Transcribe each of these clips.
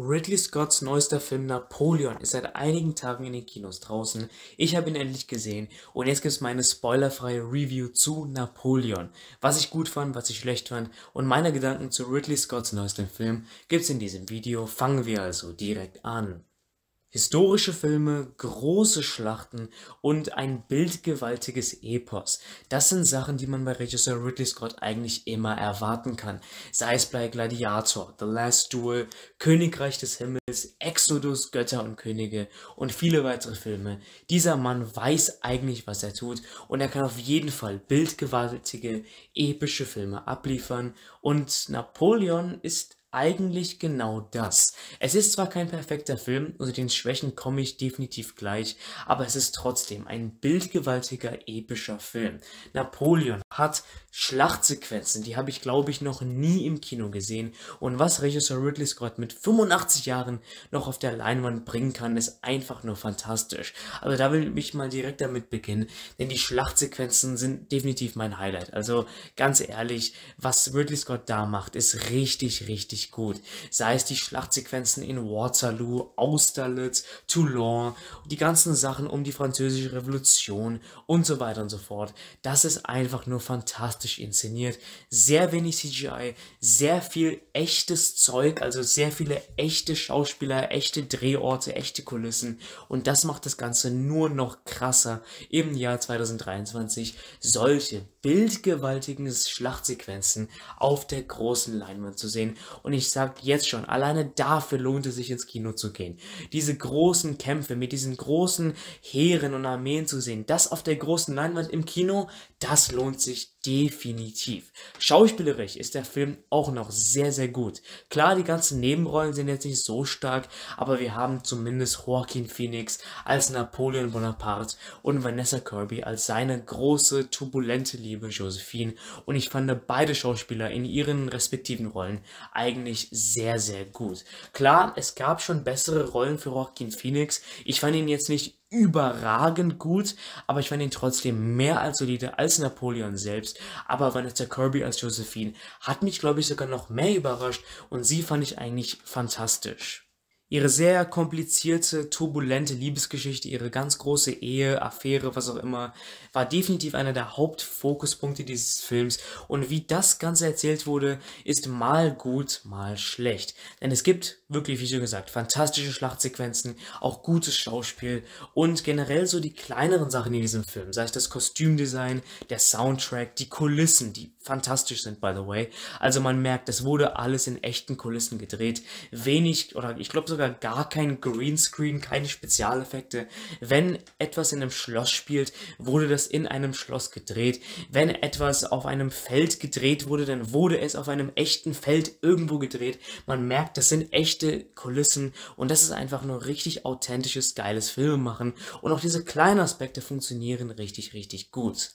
Ridley Scotts neuester Film Napoleon ist seit einigen Tagen in den Kinos draußen. Ich habe ihn endlich gesehen und jetzt gibt es meine spoilerfreie Review zu Napoleon. Was ich gut fand, was ich schlecht fand und meine Gedanken zu Ridley Scotts neuestem Film gibt's in diesem Video. Fangen wir also direkt an. Historische Filme, große Schlachten und ein bildgewaltiges Epos. Das sind Sachen, die man bei Regisseur Ridley Scott eigentlich immer erwarten kann. Sei es bei Gladiator, The Last Duel, Königreich des Himmels, Exodus, Götter und Könige und viele weitere Filme. Dieser Mann weiß eigentlich, was er tut und er kann auf jeden Fall bildgewaltige, epische Filme abliefern und Napoleon ist eigentlich genau das. Es ist zwar kein perfekter Film, unter den Schwächen komme ich definitiv gleich, aber es ist trotzdem ein bildgewaltiger, epischer Film. Napoleon hat Schlachtsequenzen, die habe ich glaube ich noch nie im Kino gesehen und was Regisseur Ridley Scott mit 85 Jahren noch auf der Leinwand bringen kann, ist einfach nur fantastisch. Also da will ich mal direkt damit beginnen, denn die Schlachtsequenzen sind definitiv mein Highlight. Also ganz ehrlich, was Ridley Scott da macht, ist richtig, richtig richtig gut. Sei es die Schlachtsequenzen in Waterloo, Austerlitz, Toulon, die ganzen Sachen um die französische Revolution und so weiter und so fort. Das ist einfach nur fantastisch inszeniert. Sehr wenig CGI, sehr viel echtes Zeug, also sehr viele echte Schauspieler, echte Drehorte, echte Kulissen. Und das macht das Ganze nur noch krasser im Jahr 2023. Solche bildgewaltigen Schlachtsequenzen auf der großen Leinwand zu sehen. Und ich sag jetzt schon, alleine dafür lohnt es sich ins Kino zu gehen. Diese großen Kämpfe mit diesen großen Heeren und Armeen zu sehen, das auf der großen Leinwand im Kino, das lohnt sich definitiv. Schauspielerisch ist der Film auch noch sehr, sehr gut. Klar, die ganzen Nebenrollen sind jetzt nicht so stark, aber wir haben zumindest Joaquin Phoenix als Napoleon Bonaparte und Vanessa Kirby als seine große, turbulente Liebe Josephine. Und ich fand beide Schauspieler in ihren respektiven Rollen eigentlich sehr, sehr gut. Klar, es gab schon bessere Rollen für Joaquin Phoenix. Ich fand ihn jetzt nicht überragend gut, aber ich fand ihn trotzdem mehr als solide als Napoleon selbst. Aber Vanessa Kirby als Josephine hat mich, glaube ich, sogar noch mehr überrascht und sie fand ich eigentlich fantastisch. Ihre sehr komplizierte, turbulente Liebesgeschichte, ihre ganz große Ehe, Affäre, was auch immer, war definitiv einer der Hauptfokuspunkte dieses Films. Und wie das Ganze erzählt wurde, ist mal gut, mal schlecht. Denn es gibt wirklich, wie schon gesagt, fantastische Schlachtsequenzen, auch gutes Schauspiel und generell so die kleineren Sachen in diesem Film, sei es das Kostümdesign, der Soundtrack, die Kulissen, die fantastisch sind, by the way. Also man merkt, es wurde alles in echten Kulissen gedreht. Wenig oder ich glaube sogar gar kein Greenscreen, keine Spezialeffekte. Wenn etwas in einem Schloss spielt, wurde das in einem Schloss gedreht. Wenn etwas auf einem Feld gedreht wurde, dann wurde es auf einem echten Feld irgendwo gedreht. Man merkt, das sind echte Kulissen und das ist einfach nur richtig authentisches, geiles Filmemachen. Und auch diese kleinen Aspekte funktionieren richtig, richtig gut.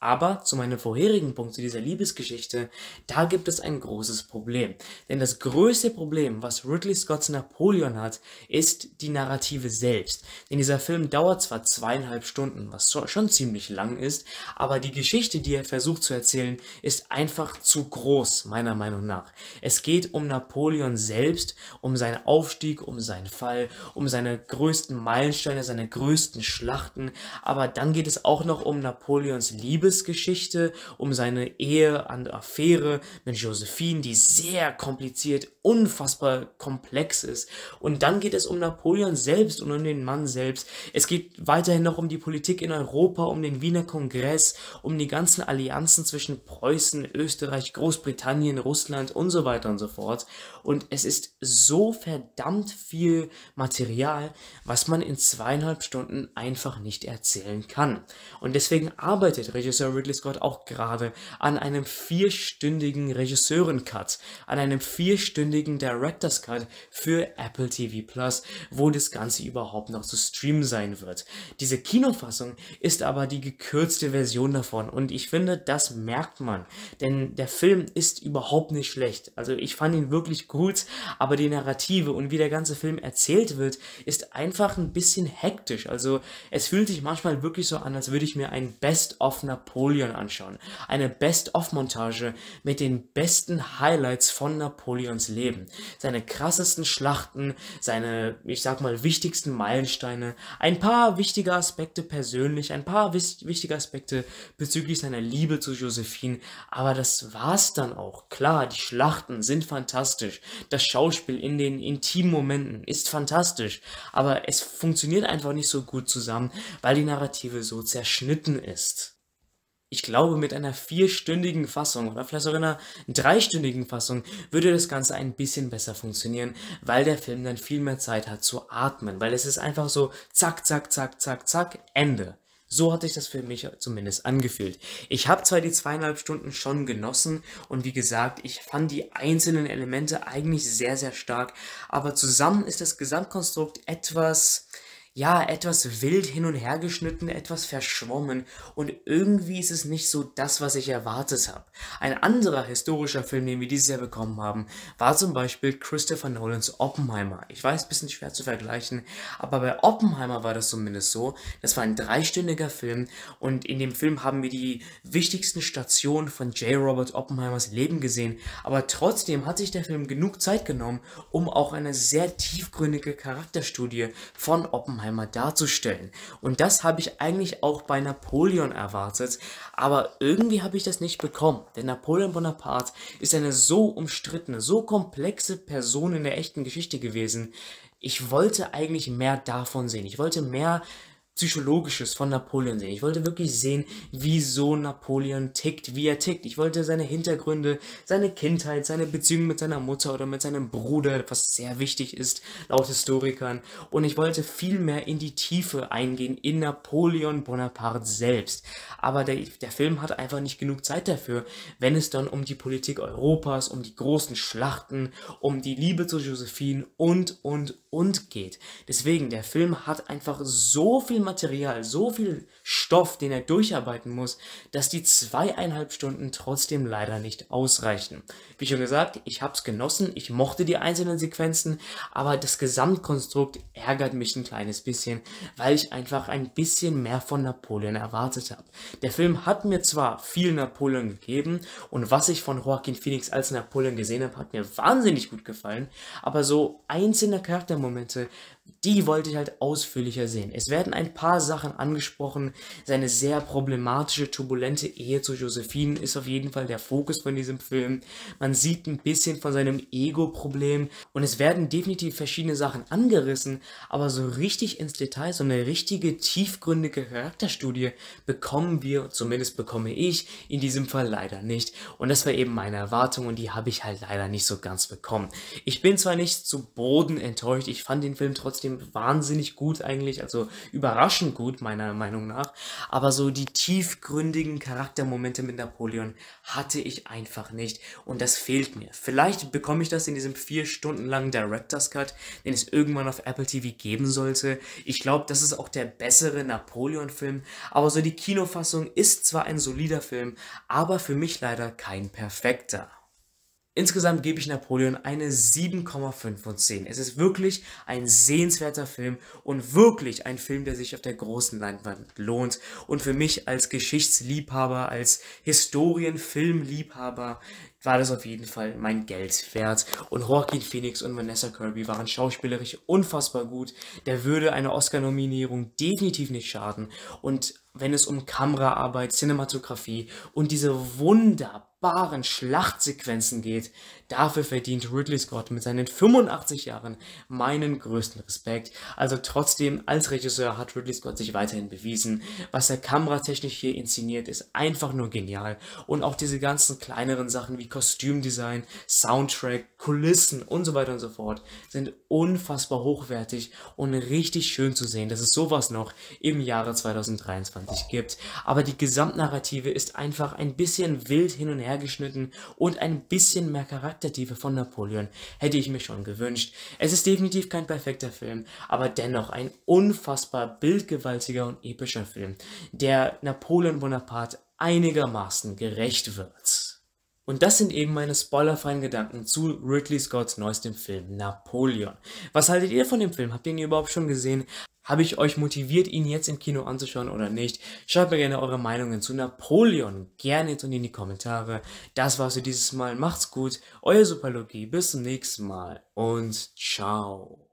Aber zu meinem vorherigen Punkt, zu dieser Liebesgeschichte, da gibt es ein großes Problem. Denn das größte Problem, was Ridley Scotts Napoleon hat, ist die Narrative selbst. Denn dieser Film dauert zwar zweieinhalb Stunden, was schon ziemlich lang ist, aber die Geschichte, die er versucht zu erzählen, ist einfach zu groß, meiner Meinung nach. Es geht um Napoleon selbst, um seinen Aufstieg, um seinen Fall, um seine größten Meilensteine, seine größten Schlachten, aber dann geht es auch noch um Napoleons Liebesgeschichte um seine Ehe und Affäre mit Josephine, die sehr kompliziert, unfassbar komplex ist. Und dann geht es um Napoleon selbst und um den Mann selbst. Es geht weiterhin noch um die Politik in Europa, um den Wiener Kongress, um die ganzen Allianzen zwischen Preußen, Österreich, Großbritannien, Russland und so weiter und so fort. Und es ist so verdammt viel Material, was man in zweieinhalb Stunden einfach nicht erzählen kann. Und deswegen arbeitet Regisseur Ridley Scott auch gerade an einem vierstündigen Regisseuren-Cut, an einem vierstündigen Director's Cut für Apple TV Plus, wo das Ganze überhaupt noch zu streamen sein wird. Diese Kinofassung ist aber die gekürzte Version davon und ich finde, das merkt man, denn der Film ist überhaupt nicht schlecht. Also ich fand ihn wirklich gut, aber die Narrative und wie der ganze Film erzählt wird, ist einfach ein bisschen hektisch. Also es fühlt sich manchmal wirklich so an, als würde ich mir ein Best-of of Napoleon anschauen. Eine Best-of-Montage mit den besten Highlights von Napoleons Leben. Seine krassesten Schlachten, seine, ich sag mal, wichtigsten Meilensteine, ein paar wichtige Aspekte persönlich, ein paar wichtige Aspekte bezüglich seiner Liebe zu Josephine, aber das war's dann auch. Klar, die Schlachten sind fantastisch, das Schauspiel in den intimen Momenten ist fantastisch, aber es funktioniert einfach nicht so gut zusammen, weil die Narrative so zerschnitten ist. Ich glaube, mit einer vierstündigen Fassung oder vielleicht sogar einer dreistündigen Fassung würde das Ganze ein bisschen besser funktionieren, weil der Film dann viel mehr Zeit hat zu atmen, weil es ist einfach so zack, zack, zack, zack, zack, Ende. So hat sich das für mich zumindest angefühlt. Ich habe zwar die zweieinhalb Stunden schon genossen und wie gesagt, ich fand die einzelnen Elemente eigentlich sehr, sehr stark, aber zusammen ist das Gesamtkonstrukt etwas, ja, etwas wild hin und her geschnitten, etwas verschwommen und irgendwie ist es nicht so das, was ich erwartet habe. Ein anderer historischer Film, den wir dieses Jahr bekommen haben, war zum Beispiel Christopher Nolans Oppenheimer. Ich weiß, bisschen schwer zu vergleichen, aber bei Oppenheimer war das zumindest so. Das war ein dreistündiger Film und in dem Film haben wir die wichtigsten Stationen von J. Robert Oppenheimers Leben gesehen, aber trotzdem hat sich der Film genug Zeit genommen, um auch eine sehr tiefgründige Charakterstudie von Oppenheimer Oppenheimer darzustellen. Und das habe ich eigentlich auch bei Napoleon erwartet, aber irgendwie habe ich das nicht bekommen. Denn Napoleon Bonaparte ist eine so umstrittene, so komplexe Person in der echten Geschichte gewesen. Ich wollte eigentlich mehr davon sehen. Ich wollte mehr Psychologisches von Napoleon sehen. Ich wollte wirklich sehen, wieso Napoleon tickt, wie er tickt. Ich wollte seine Hintergründe, seine Kindheit, seine Beziehung mit seiner Mutter oder mit seinem Bruder, was sehr wichtig ist, laut Historikern. Und ich wollte viel mehr in die Tiefe eingehen, in Napoleon Bonaparte selbst. Aber der, der Film hat einfach nicht genug Zeit dafür, wenn es dann um die Politik Europas, um die großen Schlachten, um die Liebe zu Josephine und, und, und geht. Deswegen, der Film hat einfach so viel Material, so viel Stoff, den er durcharbeiten muss, dass die zweieinhalb Stunden trotzdem leider nicht ausreichen. Wie schon gesagt, ich habe es genossen, ich mochte die einzelnen Sequenzen, aber das Gesamtkonstrukt ärgert mich ein kleines bisschen, weil ich einfach ein bisschen mehr von Napoleon erwartet habe. Der Film hat mir zwar viel Napoleon gegeben und was ich von Joaquin Phoenix als Napoleon gesehen habe, hat mir wahnsinnig gut gefallen, aber so einzelne Charaktermomente die wollte ich halt ausführlicher sehen. Es werden ein paar Sachen angesprochen. Seine sehr problematische, turbulente Ehe zu Josephine ist auf jeden Fall der Fokus von diesem Film. Man sieht ein bisschen von seinem Ego-Problem und es werden definitiv verschiedene Sachen angerissen, aber so richtig ins Detail, so eine richtige, tiefgründige Charakterstudie bekommen wir, zumindest bekomme ich, in diesem Fall leider nicht. Und das war eben meine Erwartung und die habe ich halt leider nicht so ganz bekommen. Ich bin zwar nicht zu Boden enttäuscht, ich fand den Film trotzdem wahnsinnig gut eigentlich, also überraschend gut meiner Meinung nach. Aber so die tiefgründigen Charaktermomente mit Napoleon hatte ich einfach nicht und das fehlt mir. Vielleicht bekomme ich das in diesem vier Stunden langen Director's Cut, den es irgendwann auf Apple TV geben sollte. Ich glaube, das ist auch der bessere Napoleon-Film, aber so die Kinofassung ist zwar ein solider Film, aber für mich leider kein perfekter. Insgesamt gebe ich Napoleon eine 7,5 von 10. Es ist wirklich ein sehenswerter Film und wirklich ein Film, der sich auf der großen Leinwand lohnt. Und für mich als Geschichtsliebhaber, als Historienfilmliebhaber war das auf jeden Fall mein Geld wert. Und Joaquin Phoenix und Vanessa Kirby waren schauspielerisch unfassbar gut. Der würde eine Oscar-Nominierung definitiv nicht schaden. Und wenn es um Kameraarbeit, Cinematografie und diese wunderbaren Schlachtsequenzen geht, dafür verdient Ridley Scott mit seinen 85 Jahren meinen größten Respekt. Also trotzdem, als Regisseur hat Ridley Scott sich weiterhin bewiesen. Was er kameratechnisch hier inszeniert, ist einfach nur genial. Und auch diese ganzen kleineren Sachen wie Kostümdesign, Soundtrack, Kulissen und so weiter und so fort sind unfassbar hochwertig und richtig schön zu sehen, dass es sowas noch im Jahre 2023 20 gibt. Aber die Gesamtnarrative ist einfach ein bisschen wild hin und her geschnitten und ein bisschen mehr Charaktertiefe von Napoleon hätte ich mir schon gewünscht. Es ist definitiv kein perfekter Film, aber dennoch ein unfassbar bildgewaltiger und epischer Film, der Napoleon Bonaparte einigermaßen gerecht wird. Und das sind eben meine spoilerfreien Gedanken zu Ridley Scotts neuestem Film Napoleon. Was haltet ihr von dem Film? Habt ihr ihn überhaupt schon gesehen? Habe ich euch motiviert, ihn jetzt im Kino anzuschauen oder nicht? Schreibt mir gerne eure Meinungen zu Napoleon gerne jetzt unten in die Kommentare. Das war's für dieses Mal. Macht's gut. Euer Superlogie. Bis zum nächsten Mal und ciao.